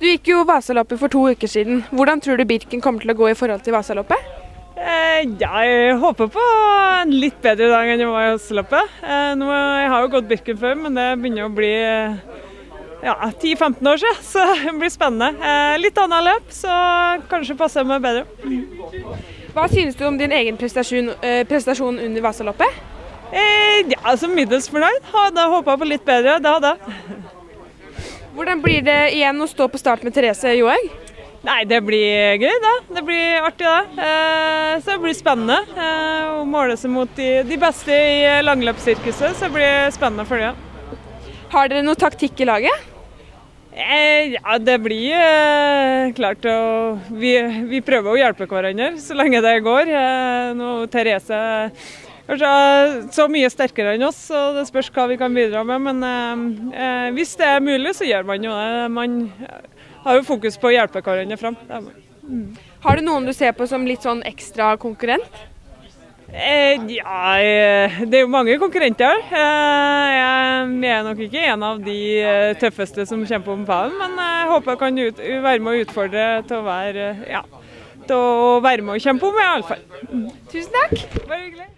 Du gikk jo Vasaloppet for to uker siden. Hvordan tror du Birken kommer til å gå i forhold til Vasaloppet? Eh, jeg håper på en litt bedre dag enn det var i Vasaloppet. Eh, jeg har jo gått Birken før, men det begynner å bli eh, ja, 10-15 år siden, så det blir spennende. Litt annet løp, så kanskje passer meg bedre. Hva synes du om din egen prestasjon, prestasjon under Vasaloppet? Ja, altså middels fornøyd. Hadde håpa på litt bedre, det hadde jeg. Hvordan blir det igjen å stå på start med Therese Johaug? Nei, det blir gøy, det. Det blir artig, det. Eh, så det blir spennende. Eh, å måle seg mot de, beste i langløpssirkuset, så det blir spennende å følge. Har dere noe taktikk i laget? Eh, ja, det blir eh, klart å vi, vi prøver å hjelpe hverandre så lenge det går. Eh, nå Therese kanskje så mye sterkere enn oss, så det spørs hva vi kan bidra med. Men eh, eh, hvis det er mulig, så gjør man jo det. Man har jo fokus på å hjelpe hverandre fram. Er. Har du noen du ser på som litt sånn ekstra konkurrent? Eh, ja, eh, det er jo mange konkurrenter. Eh, jeg er nok ikke en av de eh, tøffeste som kjemper om pallen, men jeg håper jeg kan ut, være med å utfordre til å være, ja, til å være med og kjempe om, iallfall. Tusen takk! Bare hyggelig.